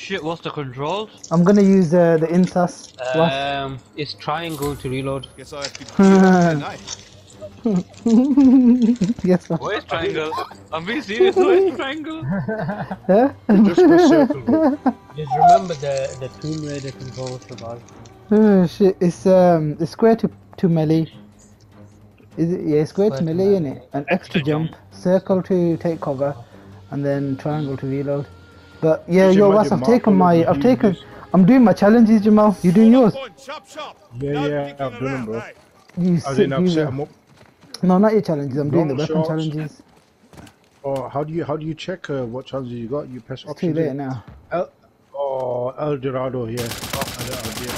Shit, what's the controls? I'm gonna use uh, the Insas. What? Um, it's triangle to reload. Guess I have to cheer yes, what? Where's triangle? I'm being serious, where's triangle? Huh? Just press circle. Just remember the the Tomb Raider controls for that. Oh shit! It's um, it's square to to melee. Is it? Yeah, square to Square to melee, melee. innit? An extra jump, circle to take cover, and then triangle to reload. But yeah, Did you yo, mind Wes, I've taken my, I've taken, DVDs? I'm doing my challenges, Jamal. You doing yours? Chop, chop. Yeah, No yeah, I've done them, bro. mate. You I sick didn't upset user. up. No, not your challenges. I'm doing the Long weapon shots. challenges. Oh, how do you how do you check uh, what challenges you got? You press It's too late in- now. El, oh, El Dorado, here. Oh, I don't- I did-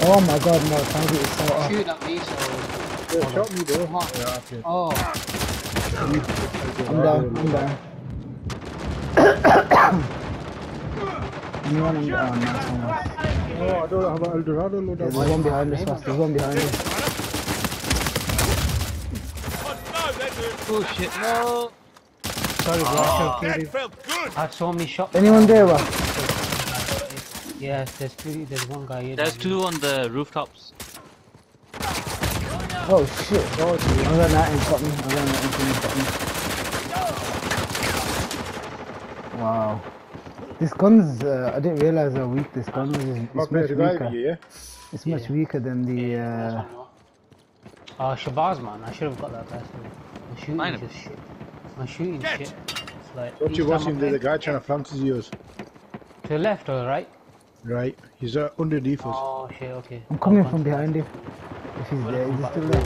Oh my god, no, target is so off. Shoot at me, so. I did. Yeah, shot me, bro. Come. Yeah, okay. Oh, I'm down, I'm down. Anyone on the, oh. Oh, I don't have an El Dorado load There's one behind us, Wes. There's one behind us. Oh, no, that hurt. Oh shit, no! sorry, bro. Killed That felt good. I had so many shots. Anyone there, Wes? Yes, there's three. There's one guy here. There's two on the rooftops. Oh shit. Oh, I got that and got me. I got that and got me. Wow. This gun's, uh, I didn't realize how weak this gun is. It's, I'll it's much weaker. you, yeah? It's much weaker than the, uh, Uh, Shabazz, man. I should have got that personally. My shooting Mine- is just shit. My shooting Get. shit. It's like. Don't you time watch I him? There's a guy trying to flank his ears. To the left or right? Right. He's uh, underneath us. Oh shit. Okay. I'm coming I'll from behind you. If he's there, is he still there?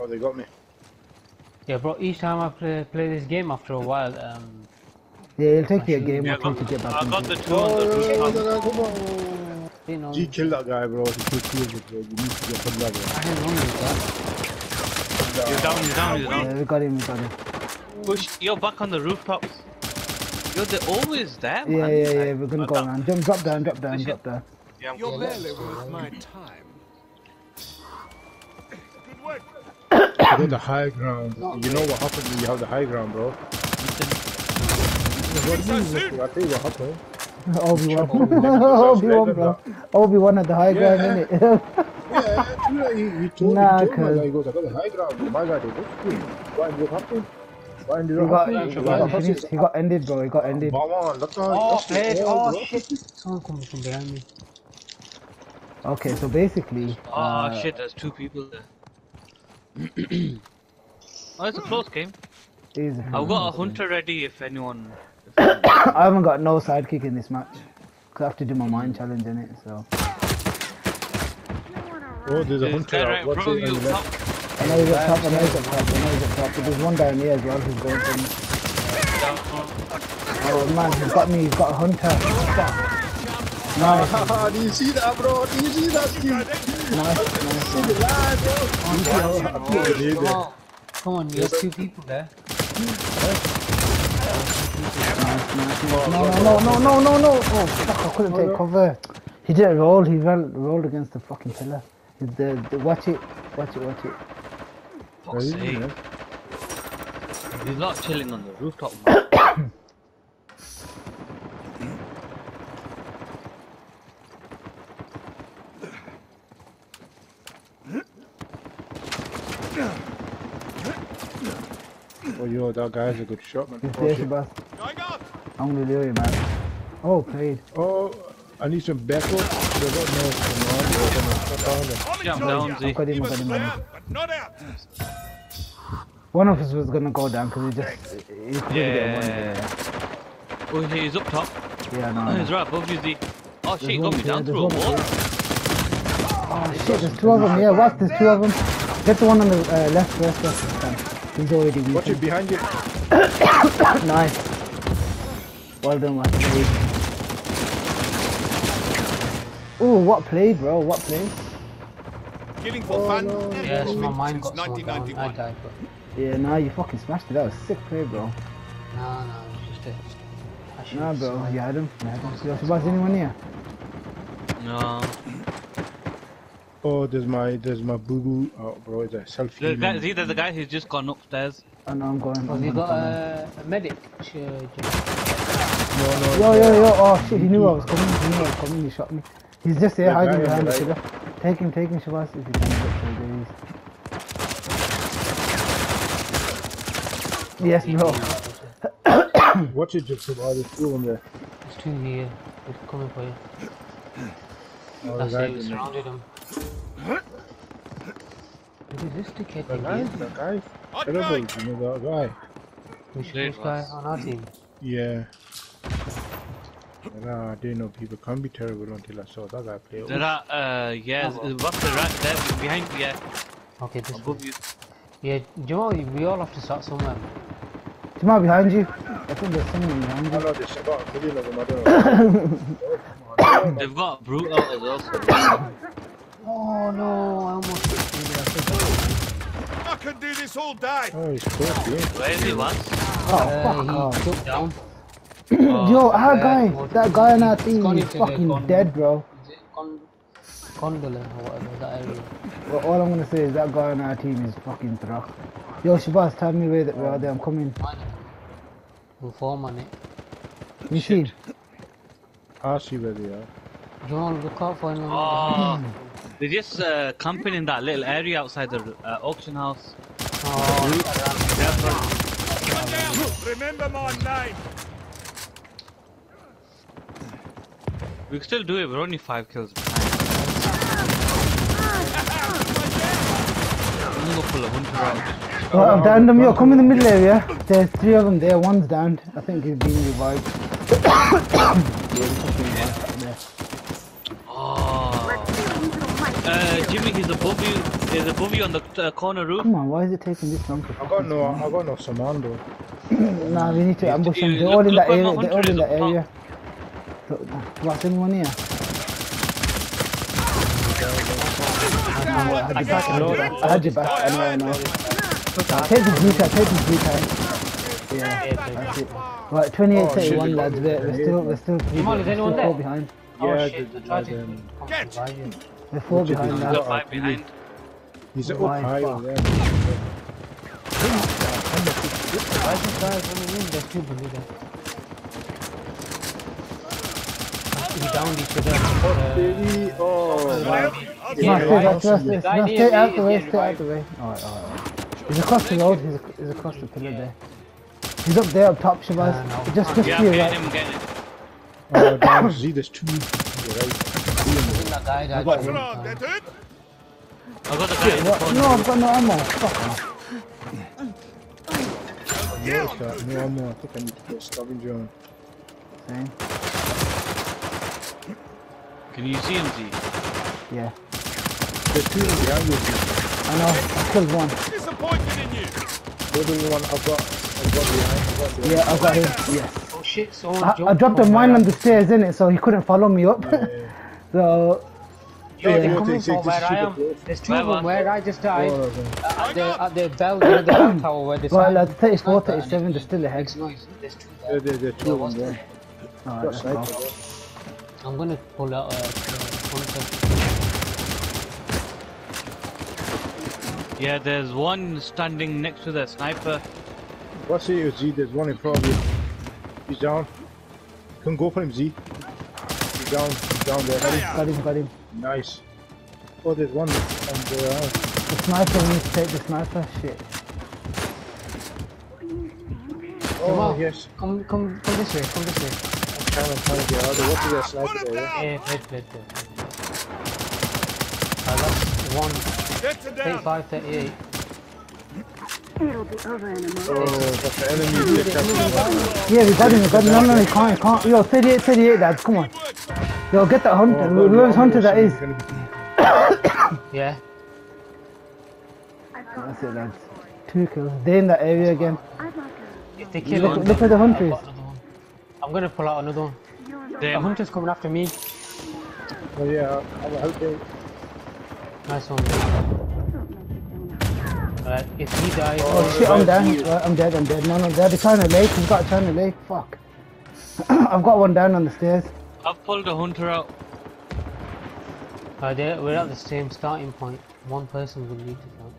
Oh, they got me. Yeah, bro. Each time I play play this game, after a while, um, Yeah, it'll take you a game Yeah, or two to get back I got the two on the Oh, rooftop. you know, G kill that guy, bro. He killed two of us, bro. You need to get some love, bro. I didn't know that. He's down, he's down, he's down. Yeah, we got him, we got him. Push, you're back on the rooftops. Yo, they're always there, man. Yeah, yeah, yeah, we're gonna go thought- around. Jump, drop down, drop down, Push drop down. Yeah, I'm You're barely worth my time. Good work. You got the high ground. You know what happened when you have the high ground, bro. Obi-Wan. Obi-Wan. Obi-Wan, bro. Obi-Wan at the high ground, Yeah. innit? Yeah, true. He, he told, Nah, he told my cuz- guy, he goes, I got the high ground. My guy did this. What ended up happening? What ended He up got, he got happened? finished. He got ended, bro. He got ended. Come on, that's all. Oh, that's head. Oh shit. Someone coming from behind me. Okay, so basically, Oh uh, shit, there's two people there. oh, it's a close game. I've got a hunter ready if anyone. I haven't got no sidekick in this match. Cause I have to do my mind challenge in it, so. Oh, there's a This hunter guy out. right, What's bro, it on you the top. left? I know he's up top, I know he's up top, I know he's up top, but there's one down here as well who's going for me. Oh man, he's got me, he's got a hunter. Fuck. Nice, do you see that, bro? Do you see that, Steve? nice, nice. See the line, bro? You see how happy I did Come there? on. Come on, you have two people there. No, no, no, no, no, no! Oh, fuck, I couldn't take cover. He didn't roll, he ran, rolled against the fucking pillar. The, the, watch it, watch it, watch it. Fuck's sake. He's not chilling on the rooftop, man. Yo, that guy's a good shot, man. He's Oh, there, shit. Sebas. Going up. I'm gonna do it, man. Oh, played. Oh, I need some backup. They got no command. They're gonna cut down the- Jump down, here. Z. I've got him, Keep got him, down, man. but not out. One of us was gonna go down because he just, he couldn't get one. Yeah. Oh, he's up top. Yeah, no. He's right above you, Z. Oh shit, There's he one got me down through a wall. Oh shit, there's two of them. Yeah, what? There's two of them. Get the one on the uh, left first. first. He's already Watch it behind you. Nice. Well done, what play. Ooh, what play, bro? What play? Killing for fun. Oh, yes, my mind got someone down. I died, but Yeah, nah, you fucking smashed it. That was sick play, bro. no, no, it's just a. I should Nah, bro, you had him. You had him. Yo, Sebas, anyone here? No. Oh, there's my there's my boo boo. Oh, bro, it's a selfie. The guy, man. Z, there's the guy who's just gone upstairs. Oh no, I'm going. Have I'm you got to a, a medic? Sh- Jim? Yo, yo, yo, oh shit, he knew I was coming, he knew I was coming, he shot me. He's just there Yeah, hiding guy on behind the the right. Take him, take him, Shabazz, if you can get through these. Yes, bro. Watch it just about the two on there. There's two here. They're coming for you. Oh, That's the it, guy we surrounded them. What is this dickhead The thing guy, here? the guy. Hot Terrible, you know that guy. Which, Great which guy on our? Yeah. Nah, I didn't know people can be terrible until I saw that guy play. There are, uh, yeah, what's the right there behind, yeah, Okay, this above you. Yeah, Jamal, we all have to start somewhere. Jamal behind you. I think there's someone behind I you. know there's a of I don't know. They've got brute out as well. So- Oh no, I almost did that. I can do this all day. oh, he's close to him. Where is he, Vance? Oh, Uh, fuck he off. jumped down. Yo, our uh, guy, that guy on our team gone is fucking dead, bro. Is it Con- Gondola or whatever, that area. Well, all I'm gonna say is that guy on our team is fucking throck. Yo, Shabazz, tell me where, that where are they? I'm coming. Mine. We'll form on it. You see? I see where they are. Jamal, look out for anyone. Oh, they're just uh, camping in that little area outside the uh, auction house. Oh, Come down. Remember my name. We can still do it, we're only five kills behind. I'm gonna go pull a hunter out. Well, I've downed them. Yo, come in the middle area. There's three of them there. One's downed. I think he's being revived. Oh. Uh, Jimmy, he's above you. He's above you on the uh, corner roof. Come on, why is it taking this long? I got no, I got no saman though. Nah, we need to ambush them. you- They're look- all in that area. my They're all in that area. So, What's anyone here? I know, I had your back. I had your back. I know. I know. Take the blue tag. Take the blue tag. Yeah, that's it. Right, 28 Oh, 31 lads. We're, we're still, we're still, three, Jamal, is we're anyone still four there? behind. Oh Yeah, shit, the- I tried to the- come Get. revive you. We're four Which is behind the- now. The five behind. He's up My high fuck. over there. Why is this guy running in? There's two below there. We downed each other. Uh, oh, Well, I'll No, Yeah, stay right. back, stay, stay, no, stay out is the way, stay out revived. the way. Alright, alright. He's across the road, he's, he's across the pillar there. He's up there, up top, Shabazz. Uh, no. Just, just Yeah, to I'm your getting right. him, getting him. oh, damn, see, there's two. You're right. That guy that got. Wrong, down. it? I got the guy in the corner. No, I've got no ammo. Fuck off. No, it's not. No, I'm. I think I need to put a scavenger on. Same. Can you see him, Z? Yeah. There's two behind you. I know, I killed one. Disappointed in you. The other one I've got, I've got behind. I've got behind. Yeah, I got him. Yes. Oh shit, someone I, I dropped a mine on the stairs, innit, so he couldn't follow me up. Yeah. So, Yo, Yeah. they're coming from where I am. close. There's two Where of them where I just died. All of them. At the, at the bell, near the bell tower where the well, sign- lads, 34, sniper and 37, it they're still ahead. makes noise. There's two Yeah, there. there, there two There of them there. Alright, Got let's sniper go. there. I'm gonna pull out a uh, hunter. Yeah, there's one standing next to the sniper. What's it, Z? There's one in front of you. He's down. Can go for him, Z. He's down. Down there. Got him, got him. Nice. Oh, there's one on the uh, The sniper, we need to take the sniper. Shit. Oh, Jamal. yes. Come, come, come this way. Come this way. I'm trying to find the other. What's the Put sniper him there? down. Yeah, wait, wait, wait. Uh, that's one. Get to down. 35, 38. It'll be over in a moment. Oh, that's the enemy. Get that Yeah, we got him, we got him. No, no, he can't, he can't. Yo, 38, 38, lads, come on. Yo, get that hunter. Oh, Whoever's hunter that is. Yeah. That's it, lads. Two kills. They're in that area again. If they kill Look, one, look where the hunter is. I've got another one. I'm gonna pull out another one. to. The hunter's coming after me. Oh, yeah. I'm helping. Nice one. Alright, if he dies, Oh shit, I'm dead. Right, I'm dead, I'm dead. No, no, they're the China Lake. He's got a China Lake. Fuck. I've got one down on the stairs. I've pulled a hunter out. uh, we're at the same starting point. One person will need to fight.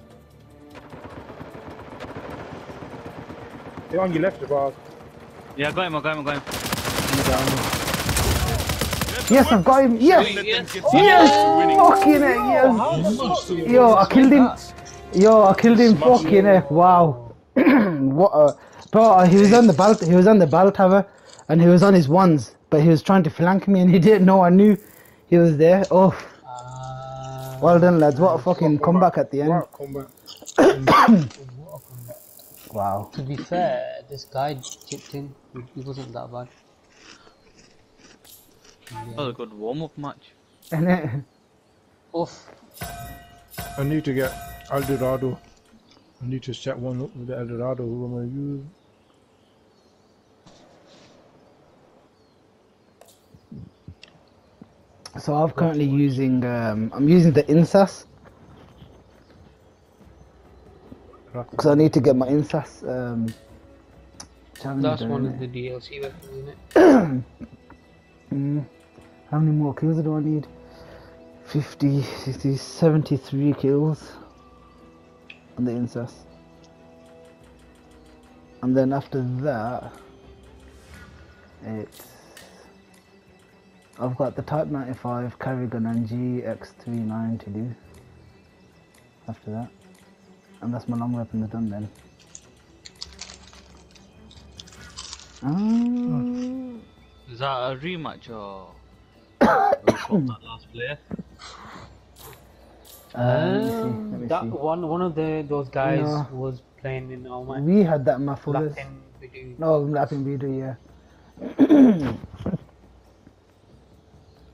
They're on your left, about. Yeah, I got him, I got him, I got him. Yes, I've got him. Yes. Let them get Yes. winning. Fucking heck, yes. Yo, I killed him. Yo, I killed him. Fucking heck. Wow. what a bro. uh, He was on the bell. He was on the bell tower, and he was on his ones, but he was trying to flank me, and he didn't know I knew he was there. Oh, Uh, well done, lads. What a fucking comeback at the end. What a combat? Wow. to be fair, this guy chipped in. He- He wasn't that bad. That was a good warm up match. Innit? Oof. I need to get El Dorado. I need to set one up with the El Dorado. Who am I use? So I'm currently using. Um, I'm using the Insas because I need to get my Insas. Um, challenge That's one innit? of the DLC weapons, isn't it? Mm. How many more kills do I need? 50, 60, 73 kills on the Insas. And then after that, it's. I've got the Type 95 Carrigan and GX39 to do. After that. And that's my long weapon done then. Ah. Is that a rematch or? or from that last player? Uh, let me see. Let Um, that see. one, one of the those guys No. was playing in All Might. We had that in my fullers. Latin video. No, Latin video, yeah.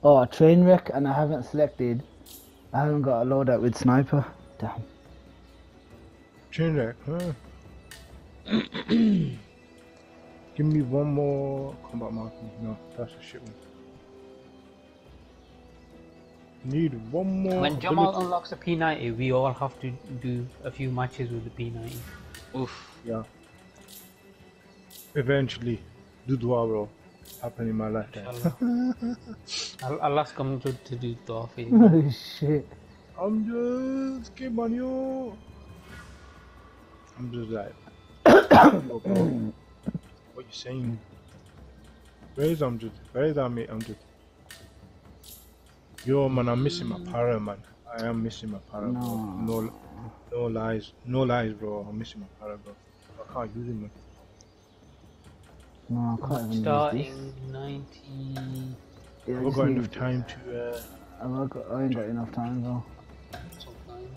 oh, train wreck, and I haven't selected. I haven't got a loadout with sniper. Damn. Chain wreck, huh? Give me one more combat marker. No, that's a shit one. Need one more. When Jamal ability- unlocks the P90, we all have to do a few matches with the P90. Oof. Yeah. Eventually, do Dudwa will happen in my lifetime. Inshallah. I'll, I'll ask him to, to do Dwarf for you. Oh, shit. I'm just keep on you. I'm just like, yo, bro, what you saying? Where is Amjad? Where is that mate Amjad? Yo, man, I'm missing my para, man. I am missing my para, bro. No. No, no lies, no lies, bro. I'm missing my para, bro. I can't use it, man. No, I can't even use this. Starting 90. Yeah, I've just got enough time to. Uh, I've got, I ain't got enough time though. something.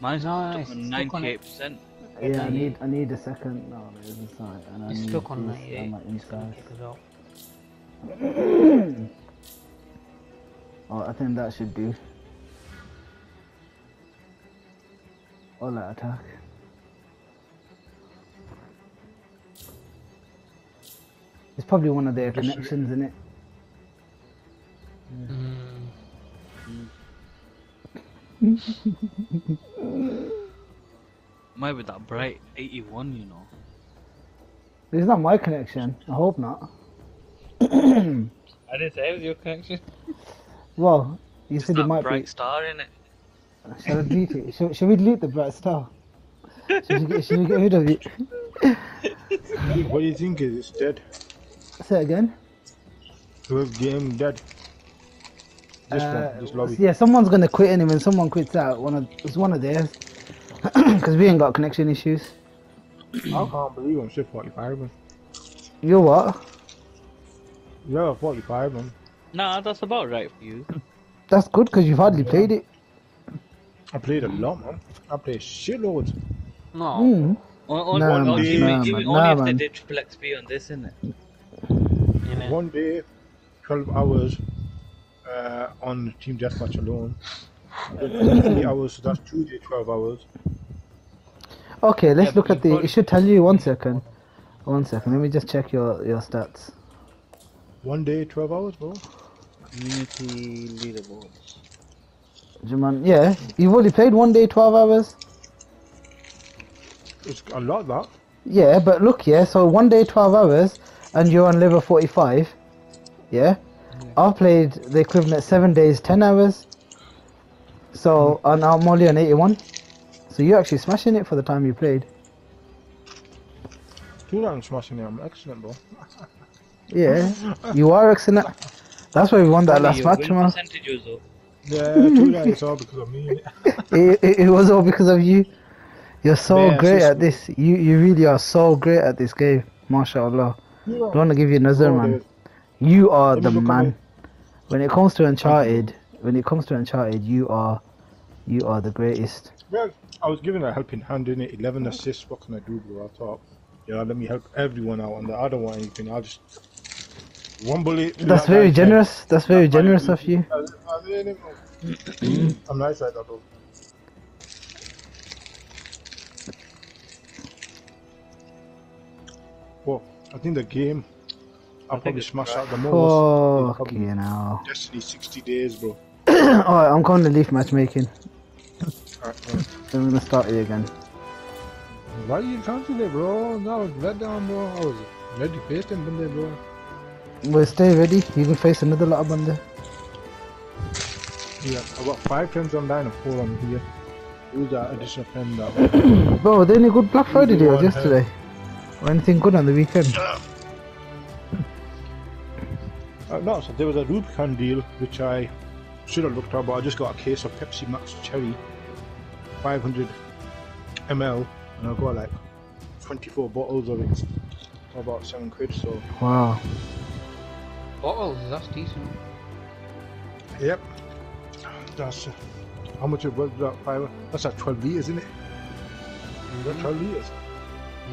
Mine's No, stuck it's on stuck on 98%. Yeah, I need I need a second. No, it isn't sorry. And I It's need stuck on this 98. and my It's gonna inside. kick us out. Oh, I think that should do. All that attack. It's probably one of their Just- connections, in it? Mm. Might be that bright 81, you know. It's not my connection. I hope not. I didn't say it was your connection. Well, you It's said it might bright be. star in it. Shall I delete it? Shall, shall we delete the bright star? Should we, get, should we get rid of it? what do you think is it's dead? Say it again. The game dead. This Uh, one, this lobby. Yeah, someone's gonna quit anyway. When someone quits out, one of it's one of theirs. Because we ain't got connection issues. I can't believe I'm still 45, man. You what? Yeah, 45, man. Nah, that's about right for you. That's good because you've hardly played it. I played a lot, man. I played shitloads. No. Mm. On, on, Nah, on, man, Jimmy, nah, Jimmy, man, only nah, if they man. did triple XP on this, innit? innit? One day, 12 hours uh, on Team Deathmatch alone. Three hours, so that's two days, 12 hours. Okay, let's Yeah, look at the. you've It should tell you one second. One second. Let me just check your your stats. One day, 12 hours, bro. Community leaderboards. Juman, yeah, you've only played one day, twelve hours. It's a lot, that. Yeah, but look, yeah. So one day, twelve hours, and you're on level forty-five. Yeah, I've played the equivalent seven days, ten hours. So and I'm only on eighty-one. So you're actually smashing it for the time you played. Two rounds smashing it. I'm excellent, bro. Yeah, you are excellent. That's why we won that last match, win man. percentage was. Yeah, two guys, it's all because of me. It, it, it was all because of you. You're so Yeah, great sis- at this. You you really are so great at this game. MashaAllah. Don't want to give you another man. You are Let the man. When it comes to Uncharted, when it comes to Uncharted, you are, you are the greatest. Well, I was given a helping hand in it, 11 assists. What can I do, bro? I thought, yeah, let me help everyone out, and the other one, want anything. I'll just one bullet. That's very guy's head. generous. That's very generous of you. I'm nice like that, though. Well, I think the game I think probably it's smashed out the most. is Fuck probably you know. Destiny 60 days, bro. Alright, I'm going to leave matchmaking. Alright, alright. I'm gonna start it again. Why you cancel it, bro? That was let down, bro. I was ready facing them there, bro. Well, stay ready. You can face another lot of banda. Yeah, I got five friends online and four on here. Who's that additional friend that? Bro, were there any good Black Friday Easy deals one, yesterday? Or anything good on the weekend? Uh, no, so there was a Rubicon deal which I should have looked at, but I just got a case of Pepsi Max Cherry, 500 ml, and I got like 24 bottles of it for about seven quid. So, Wow. Bottles, that's decent. yep, that's uh, how much it was that five. That's like 12 liters, isn't it? it? Is that 12 liters?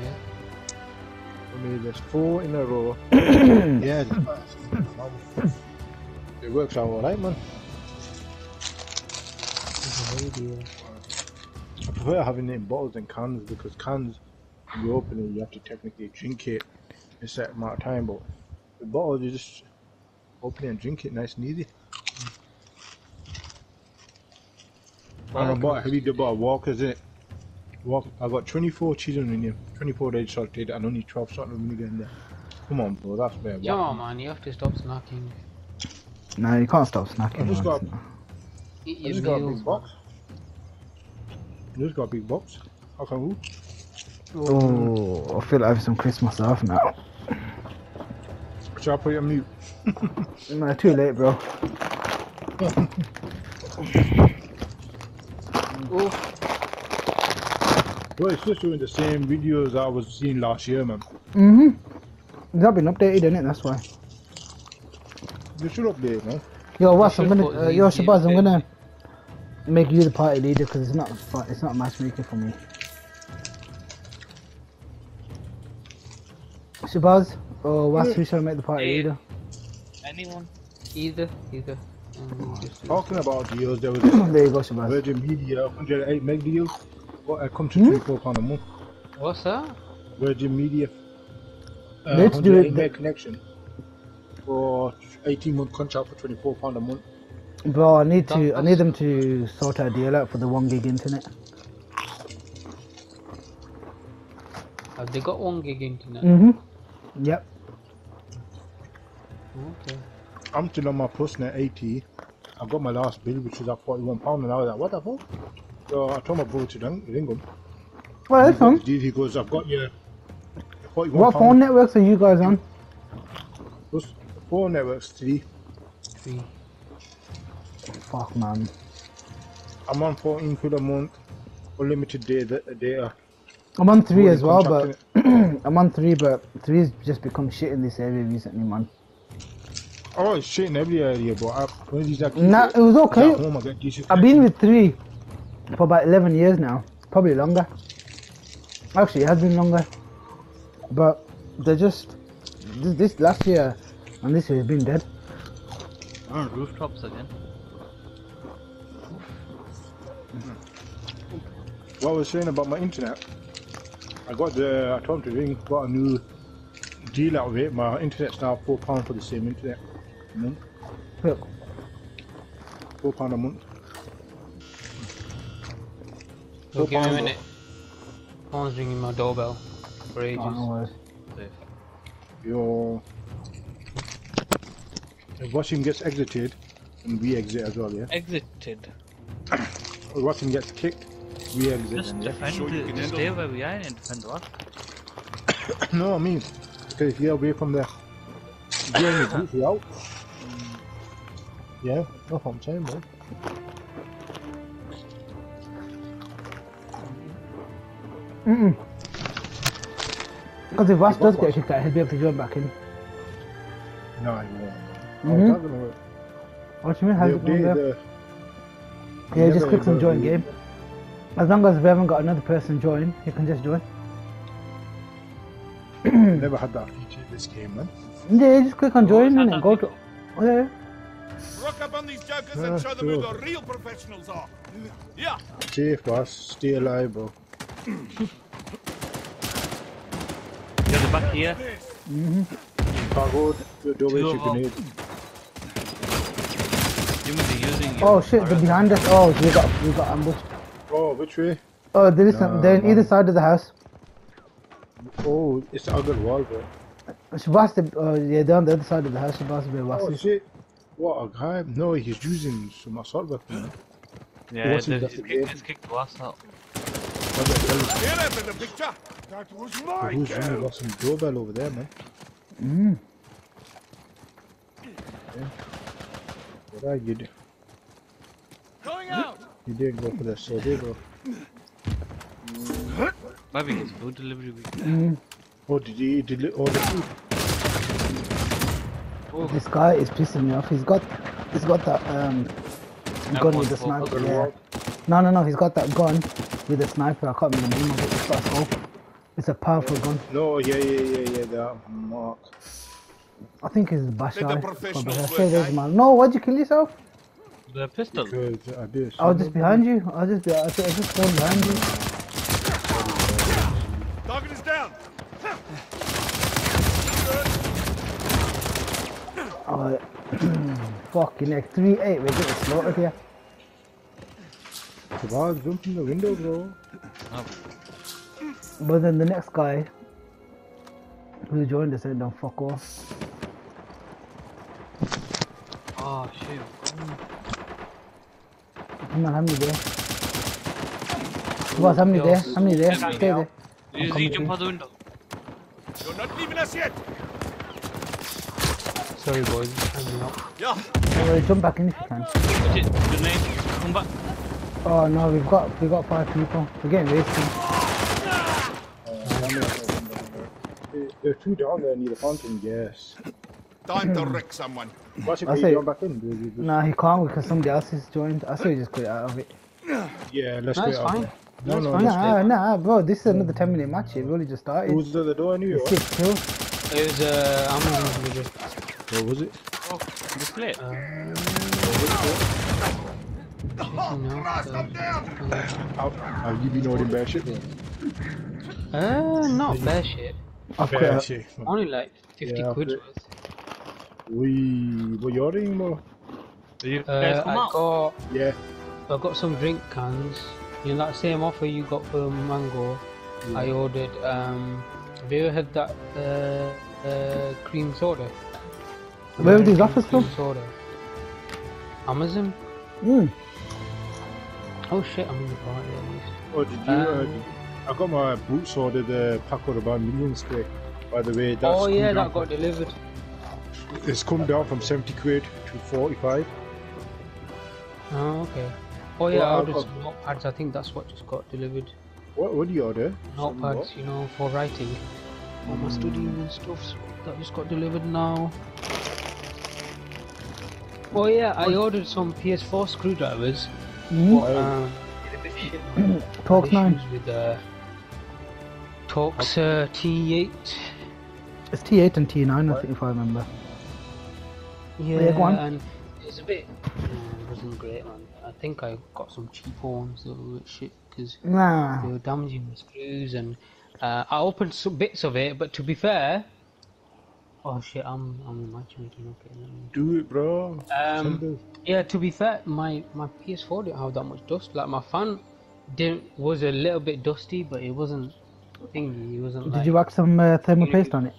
Yeah. I mean, there's four in a row. yeah, it works out alright, man. I prefer having it in bottles than cans because cans, when you open it, you have to technically drink it a certain amount of time. But the bottles, you just open it and drink it nice and easy. And I bought a heavy double of Walkers in it. Walk, I got 24 cheese and onion, 24 days salted, and only 12 salt and vinegar in there. Come on, bro, that's bad. Come on, man, you have to stop snacking. No, you can't stop snacking. I just man. got, Eat I your just got a big box. I just got a big box. How can we? Oh, I feel like having some Christmas off now. Shall I put it on mute? No, too late, bro. Bro, it's just doing the same videos I was seeing last year, man. Mm-hmm. It's not been updated, innit? That's why. They should update, man. Yo, what? should I'm gonna. Uh, yo, games Shabazz, I'm gonna make you the party leader because it's not. fi- It's not matchmaking for me. Shabazz, or what? Who shall make the party either? Anyone? Either, either. Um, Talking about deals, there was there you go, a Shabazz. Virgin Media 108 meg deal. What I come to Hmm? 24 pound a month. What's that? Virgin Media. Uh, Let's do it 108 the- meg connection for 18 month contract for 24 pound a month. Bro, I need to. I need them to sort out a deal out for the one gig internet. Have they got one gig internet? Mm-hmm. Yep. Okay. I'm still on my PlusNet 80. I got my last bill, which was at 41 pound, and I was like, what the fuck? So I told my brother to ring, ring him. Well, that's fine. He goes, I've got your 41 What phone networks are you guys on? plus four networks, three. Three. Fuck, man. I'm on 14 quid a month, unlimited data. data. I'm on three as well, but I'm on three, but three's just become shit in this area recently, man. Oh, it's shit in every area, but I, one of these Nah, it, it was okay. home, I've been with three for about 11 years now, probably longer. Actually, it has been longer, but they're just this, this last year and this year has been dead. On rooftops again. What I was saying about my internet, I got the, I told him to ring, got a new deal out of it. My internet's now £4 pound for the same internet. A month. Look, Four pound a month. So Four give me a minute. Phone's ringing my doorbell for ah, ages. oh, no worries. Your if Washington gets exited, and we exit as well, yeah. Exited. Or Washington gets kicked, we exit. Just then, yeah? defend Sure the, can just stay where we are and defend what? No, I mean, because if you're away from there, join the group you out. Yeah, that's what I'm saying, man. Mm-mm. Because if Vass does get kicked out, he'll be able to join back in. No, he won't. Mhm. How's that gonna work? What do you mean? They How's it going updated there? the- Yeah, just never clicks on join game. As long as we haven't got another person join, he can just join. Never had that feature in this game, man. Yeah, just click on join it's and then go to. that Oh, yeah. Rock up on these jokers Yeah, and ah, show them who the real professionals are. Mm. Yeah. Safe, boss. Stay alive, bro. You got the back here. Mm-hmm. Can't go. Don't Two waste your of them. grenade. Using Oh shit, they're behind us. Oh, we got we got ambushed. Oh, which way? Oh, there is Nah, some. They're on either side of the house. Oh, it's the other wall, bro. Shabazz, the, oh uh, yeah, they're on the other side of the house. Shabazz, where Oh, shit. What a guy. No, he's using some assault weapon. man. Yeah, What's he the- it's kicked, do? the ass out. What the hell is Here up in the picture. That was my Who's girl. really got some doorbell over there, man? Mm. What are you do? Going out. You didn't go for the survey, bro. Maybe it's food delivery week. Mm. Oh, did you eat deli- all the food? This guy is pissing me off. He's got, he's got that um, gun with the sniper. Yeah. No, no, no. He's got that gun with the sniper. I can't remember the name of it. It's got scope. It's a powerful gun. No, yeah, yeah, yeah, yeah, that mark. I think it's Bashar. The Probably. professionals I say there's eh? man. No, why'd you kill yourself? The pistol. Because I did. I was just behind you. I was just, I was just spawned behind you. Target is down. Oh, fucking heck. 3 8. We're getting slaughtered here. Shabazz, jump from the window, bro. But then the next guy who joined us said, don't fuck off. Oh ah, shit. Come on, how many there? Boss, how many there? How many there? Stay there. You, coming you jump out the window. You're not leaving us yet. Sorry, boys. I'm out. Yeah. Oh, jump back in if you can. What's it? Your name? Come back. Oh no, we've got we've got five people. We're getting wasted. There- There are two down there near the fountain, yes. Time to wreck someone. What's it I say- jump back in? Do you just- Nah, he can't because somebody else has joined. I say we just quit out of it. Yeah, let's No, go out fine. there. No, No, no, Nah, nah, bro. This is another ten minute match. It really just started. Who's the door anyway? What? Six kills. It was uh, Amazon's video. What was it? Oh, display. it. Checking out, uh, How, have you been ordering bad shit? uh, not bad shit. I've quit. Bad shit. Only like 50 Yeah, quid but- worth. We, what you ordering, bro? Did you guys Uh, come I out? got Yeah. I got some drink cans. You know that same offer you got for mango. I ordered. Um, have you ever had that uh, uh, cream soda? Where were these American offers from? Soda. Amazon. Mm. Oh shit! I'm in the party at least. Oh, did you? Um, uh, I got my boots ordered, the Paco Rabanne Million Spray. By the way, that's oh yeah, down that from- got delivered. It's come down from 70 quid to 45. Oh okay. Oh yeah, Well, I ordered some notepads. I think that's what just got delivered. What, what do you order? Some what? Notepads, you know, for writing. All my studying and stuff. So that just got delivered now. Oh yeah, I ordered some PS4 screwdrivers. Mm. But, did a bit shit, man. Talks Had nine. With uh, Talks uh, T8. It's T8 and T9, I think, if I remember. Yeah, Yeah, go on. and it's a bit. It wasn't great, man. I think I got some cheap ones that were shit because Nah. they were damaging the screws and uh, I opened some bits of it, but to be fair. Oh shit, I'm I'm in matchmaking. Okay, let me. Do it, bro. Um, Yeah, to be fair, my my PS4 didn't have that much dust. Like my fan didn't was a little bit dusty, but it wasn't thingy. It wasn't Did like. you wax some uh, thermal paste on it?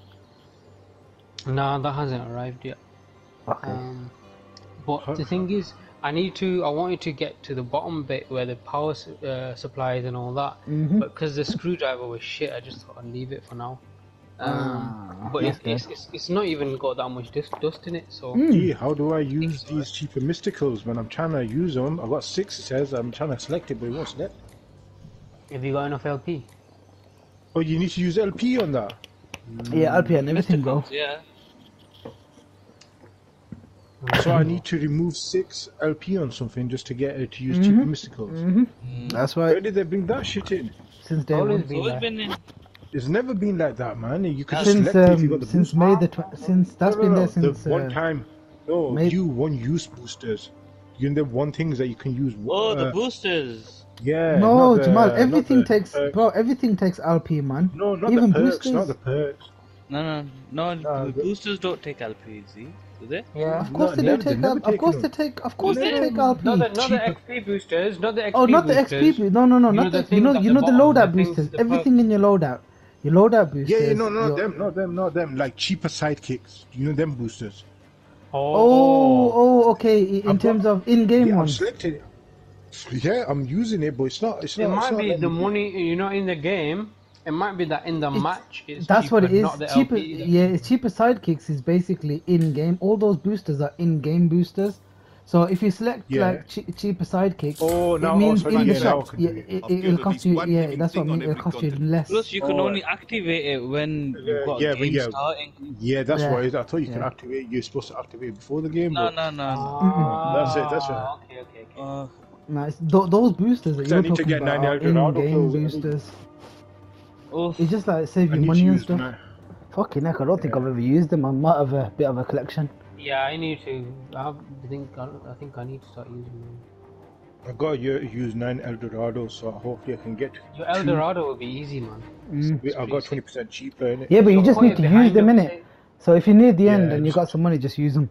Nah, that hasn't arrived yet. Okay. Um, but the thing is, I need to. I wanted to get to the bottom bit where the power s- uh, supplies and all that. Mhm. But because the screwdriver was shit, I just thought I'd leave it for now. Um, Ah, but it's, that's it's, it's, it's not even got that much dust, dust in it, so. Hmm. Gee, how do I use these cheaper mysticals when I'm trying to use them? I got six. It says I'm trying to select it, but it won't select. Have you got enough LP? Oh, you need to use LP on that. Yeah, LP and everything, bro. Yeah. So I need to remove six LP on something just to get it to use cheaper mysticals. That's why. Where why did they bring that shit in? since day Always one. been there. been in. It's never been like that, man. You could just Since select it if you got um, the since boost. May the tw- since that's No, no, been no, there the one uh, time. No, May- you one use boosters. You know the one things that you can use. Oh, the uh, boosters. Yeah. No, the- Jamal, everything the takes perks. bro, everything takes LP, man. No, not even the perks, boosters. not the perks. No, no, no. Nah, the the- boosters don't take LPZ, do they? Yeah. Of course No, they never- do they take never of course them. they take of course they Yeah. take LP. Not the, not the. XP boosters, not the XP Oh, not the. XP. No, no, no, You know not the the. You know, you know the loadout boosters. the Everything in your loadout. Your loadout boosters. Yeah, yeah, no, no, them, not them, not them. Like cheaper sidekicks. You know them boosters. Oh, oh, oh okay. In I've terms got- of in-game yeah, I'm ones. selected. Yeah, I'm using it, but it's not. It's It not. it's might not be letting the money, you know, in the game. It might be that in the match it's That's what it cheaper, is. not the Cheaper, yeah, it's cheaper sidekicks is basically in-game. All those boosters are in-game boosters. So if you select Yeah. like che- cheaper sidekicks, Oh, now it means in the yeah, now I shop, yeah, it, it, will cost you. Yeah, that's what I thing mean. It'll every cost you less. Plus, you can Oh, only activate it when Yeah, you've got yeah, a game yeah. starting. Yeah, that's Yeah. what it is. I thought you can activate. You're supposed to activate before the game. No, but no, no. no. Ah, That's it, that's it. Okay, okay, okay. Uh, Nice. Th- those boosters that you're need to talking get about 90 are in-game kills, I need- boosters. oh, It's just like save I you money and stuff. my. Fucking heck, I don't think I've ever used them. I might have a bit of a collection. Yeah, I need to. I have- I think I, I think I need to start using them. I got to use nine Eldorado, so hopefully I can get. Your Eldorado will be easy, man. Mm. I got twenty percent cheaper in it. Yeah, but you So just need to use them in it. So if you're near the end Yeah, and you got some money, just use them.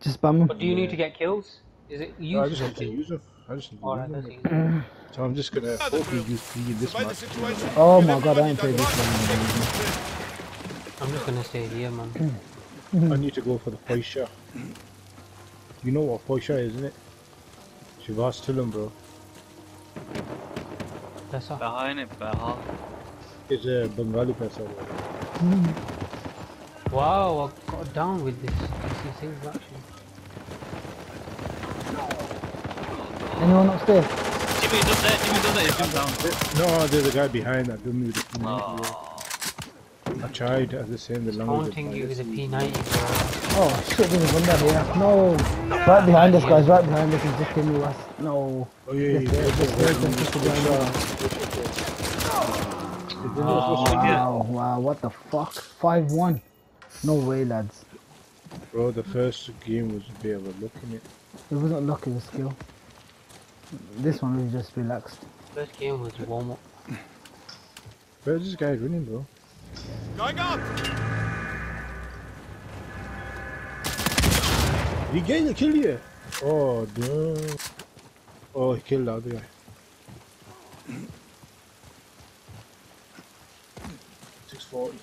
Just spam them. But do you need to get kills? Is it No, I just need to use them. I just need to Alright, use them. So I'm just gonna hopefully use three in this By the match. Oh my god, I everybody ain't played this one. I'm just gonna stay here, man. I need to go for the Poisha. You know what Poisha is, isn't it? Shivas Tillam, bro. That's behind it, behind. It's a Bengali person. Hmm. Wow, I got down with this. I see things action. Anyone upstairs? Jimmy, does that, Jimmy, does that, he's jumped down. No, there's a guy behind that doing me with the Oh, I tried at the same the language. Taunting you with a P90, bro. Oh shit, there's a bunda here. No. Right behind us, guys. Right behind us. He's just came with us. No. Oh yeah, yeah, yes, yes, yes, yes, oh. Wow, wow, what the fuck? 5-1. No way, lads. Bro, the first game was a bit of a look in it. It wasn't luck, it was skill. This one was just relaxed. First game was warm up. Where's this guy running, bro? Going up! Did he get you, kill you? Oh, damn. Oh, he killed the other guy. Six forty.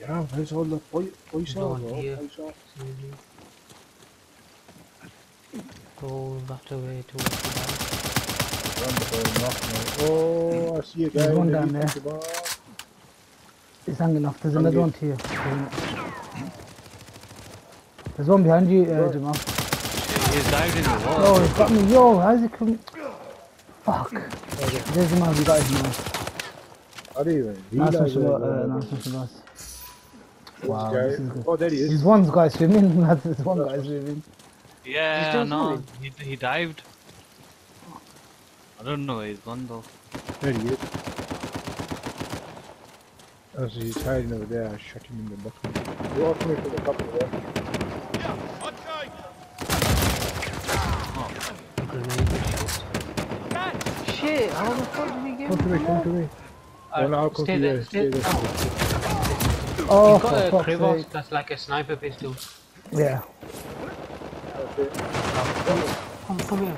Yeah, where's all the boy, boy No shot, one here. Boy shot. Go that way towards the back. Run the ball, knock now. Oh, I see a guy. There's one down there. Defensive bar. It's hanging off. There's another good. one here. There's one behind you, uh, Jamal. He's dived in the wall. Oh, he's got me. Yo, how's he coming? Fuck. There's Jamal. We got his man. I didn't even Nice one, realize Shabazz. Uh, nice one, Shabazz. Wow, this is good. Oh, there he is. There's one guy swimming. lads. There's one guy swimming. Yeah, still no, swimming? he, he dived. I don't know where he's gone though. There he is. As he's hiding over there, I shot him in the bottom. You are coming from the top of there. Yeah, okay. Grenade shot. Shit, how the fuck did he get Come to me, come to me. Uh, Well, I'll come stay to there, you, stay stay there. there. Oh, You've for got a fuck's Krivos sake. that's like a sniper pistol. Yeah. Come, come here.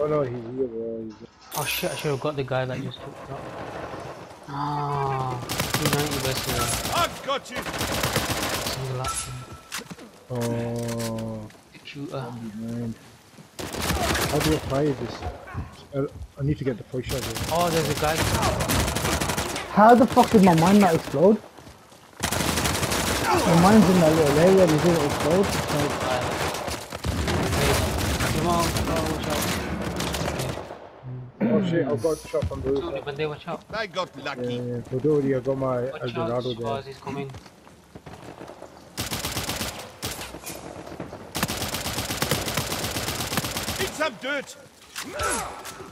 Oh no, he's here, bro. He's Oh shit, I should have got the guy that just took that. Ah, 290 versus I've got you! single action Oh, shooter. How do I fire this? Uh, I need to get the push shot. here. Oh, there's a guy. How the fuck did my mine not explode? My mine's in that little area and it didn't explode. Like, Jamal, oh, watch out. Oh shit, I got shot from the Two roof. बंदे watch out. They got lucky. yeah. So don't I got my El Watch out, Dorado there. Suarez is coming. Eat some dirt.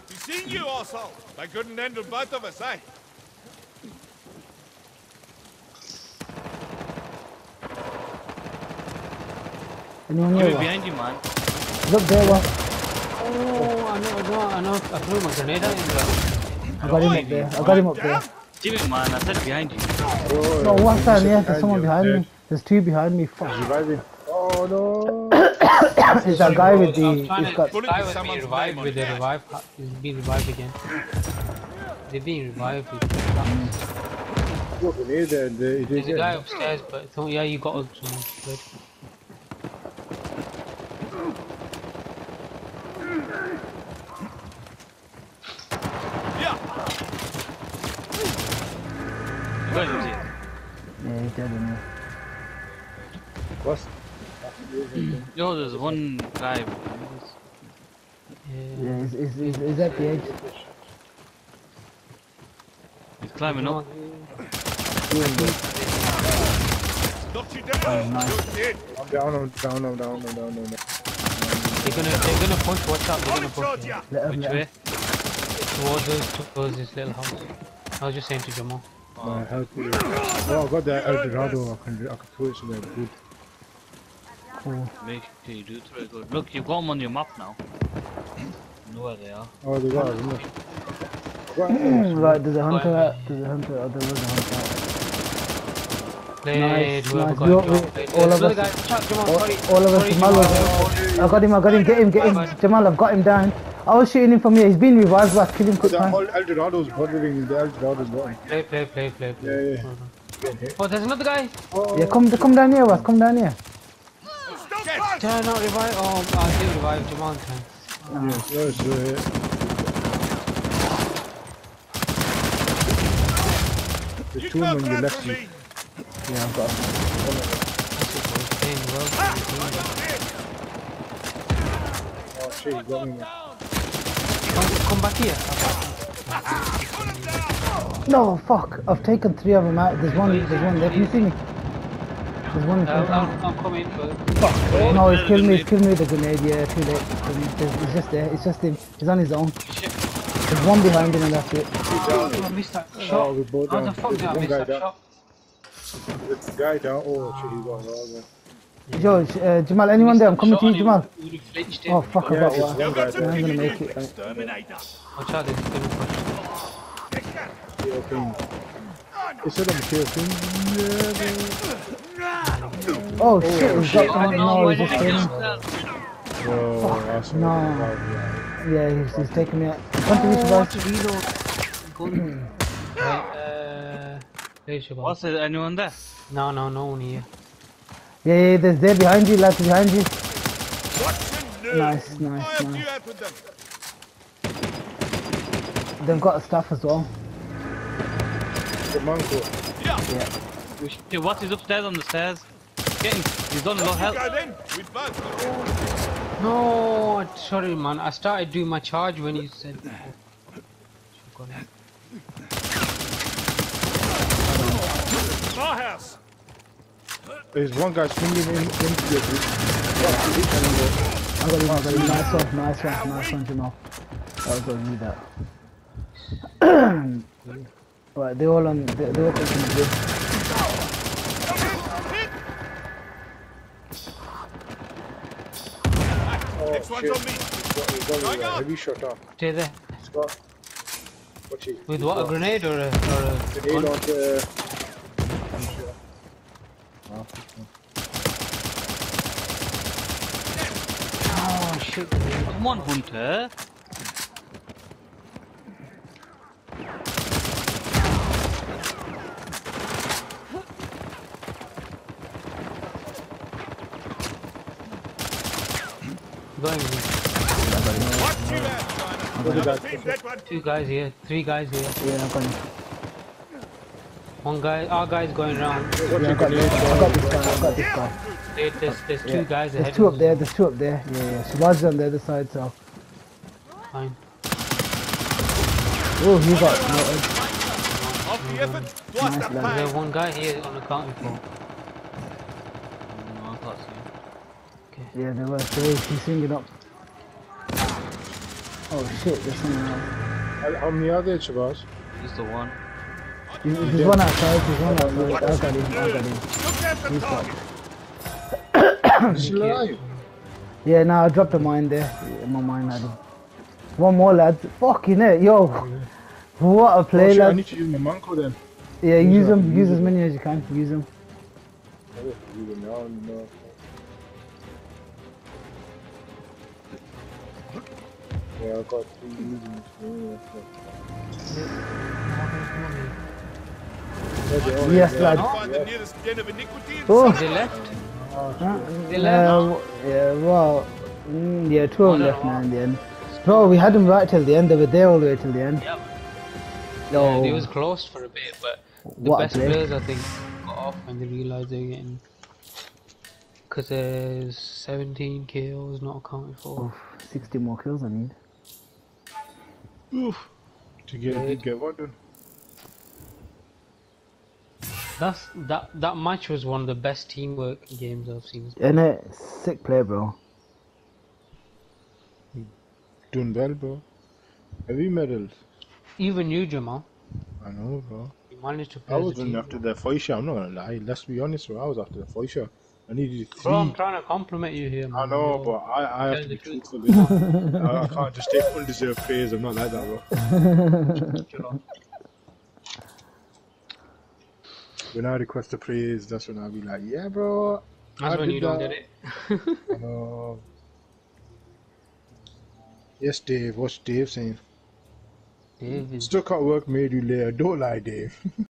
We seen you, arsehole. They couldn't handle both of us, eh? anyone here? behind you, man. Look there, what? Oh, I know, I know, I know. I threw my grenade at him. I got him up there. I got him up there. Jimmy, man, I said behind you. Oh, No, what's that? Yeah, there's behind someone you, behind dead. me. There's two behind me. Fuck. Reviving. Oh no. It's that guy with I was the. trying He's to got. Bullet guy with was being someone's revived name on with the it. revive. pa- He's being revived again. They're being revived with. Got a grenade there. and, it There's is a guy there. upstairs, but so, yeah, you got us. Someone. Good. Yeah. Go ahead, Jimmy. Yeah, he's dead. What's Yo, there's one guy. Yeah. Yeah, he's, he's, he's, he's at the edge. He's climbing up. Knocked you down. Oh, You're. I'm down, I'm down, I'm down, I'm down, I'm down. They're gonna, they're gonna push. Watch out! They're gonna push. Let him, Which let way? towards us, towards this little house. I was just saying to Jamal. My health is... Oh, I got that El Dorado. I can, I can throw it somewhere good. Make sure you do it very good. Look, you've got them on your map now. You know where they are. Oh, they got it, isn't it? What? Right, there's a hunter out. There's a hunter. Oh, there was a hunter out. Played Nice, nice. got We all- Jamal we- played. all of us- another guy. Watch out, Jamal, All, all of us, Sorry, Jamal I got him, I got him, get him, get him. Jamal, I've got him down. I was shooting him from here, he's been revived back, kill him quick The man. whole El Dorado's bothering the El Dorado's. Play, play, play, play, play. Yeah, yeah. Hold on. Oh, there's another guy. Oh. Yeah, come, come down here, Wes, come down here. Stop. Can I not revive? Oh, I did revive Jamal. Can. Yes, yes, uh, There's two of can't them on your left. you- me. Yeah, I've got him. Playing well. Oh shit, you got me. Man. Come, come back here. No, fuck, I've taken three of them out. There's one, there's one there, can you see me? There's one in front of me. I'm, I'm coming, but No, he's killed me, he's killed me with a grenade, yeah, too late. He's he's just there, it's just him. He's on his own. There's one behind him and that's it. I missed that Oh, shot. we both How the fuck did I miss guy that down. shot? There's a guy down. Oh shit, he got all there. George, uh, Jamal, anyone there? I'm coming to you, Jamal. You flinched it. Oh, fuck, I Yeah, got there's one. one guy That's there. I'm gonna you make you it, exterminator. Watch out, they're gonna push. Yeah, okay. It's a little kill thing. Oh shit, he's got someone. No, he's just kill him. himself. Oh, that's No. Yeah, he's, he's taking me out. Come to me, Sebastian. Right, uh, there's Shabab. What's it? Anyone there? No, no, no one here. Yeah, yeah, there's there behind you, lads, behind you. Watch and learn. Nice, nice, nice. you out with them. They've got stuff as well. The Manco. Yeah. We should- Okay, what is upstairs on the stairs? Get him. He's on low You health. go then. We'd both. No, sorry, man. I started doing my charge when you said. Got it. Our house. There's one guy swinging in into your group. I got him, I got him. Nice one, nice one, nice one, Jamal. I was gonna need that. right, they're all on, they're, they're all taking the good. Oh, Next one's shit. on me. Got, he's got Going up. heavy shot off. Stay there. He's got. What's he? With what? A grenade or a. Or a Grenade on the. Oh, shit. Come on, Hunter. Going. Watch you out, China. Look at that. Team that one. Two guys here. Three guys here. Yeah, I got him. One guy, our guy's going around. Yeah, I got. I got this guy. I got this guy. There, there's there's two Yeah. guys ahead. There's two up there. There's two up there. Yeah, yeah. Shivaji's on the other side, so. Fine. Oh, he got noted. Off the effort. Blast Nice the lad. There's one guy here on the counter floor. No, I can't see. Yeah, there was. There is. He's singing up. Oh shit, there's someone else. How, how many are there, Shabazz? He's the one. There's there's one outside. There's one outside. I got him. I got him. Look at the target. Still alive? Yeah, no, I dropped a mine there. Yeah, my mine had him. One more, lads. Fucking it, yo. What a Oh, play, shit, I need to use my Manco then. Yeah, use that? them. Use Use as many as you can. Use them. I don't use them now, no. Yeah, I got three using Yes, lad. Find the nearest den of Oh. They left. They Uh, yeah, well, mm, yeah, two of them left now in the end. Bro, we had them right till the end. They were there all the way till the end. Yep. No, Yeah, they was closed for a bit, but the What best players I think got off when they realised they were getting. Because there's 17 kills not accounted for. Oof, 60 more kills I need. Oof. To get a big get what done. That's that that match was one of the best teamwork games I've seen. And it sick play, bro. Doing well, bro. Heavy medals. Even you, Jamal, I know, bro. you managed to play I as a was team. after the fight shot. I'm not gonna lie. Let's be honest, bro. I was after the fight shot. I needed three. Bro, I'm trying to compliment you here, man. I know, You're- but I, I have to be truthful. I, I can't just take undeserved praise. I'm not like that, bro. When I request a praise, that's when I'll be like, yeah, bro. That's I when did you don't get it. I know. Uh, yes, Dave. What's Dave saying? Dave is Stuck at work made you later. Don't lie, Dave.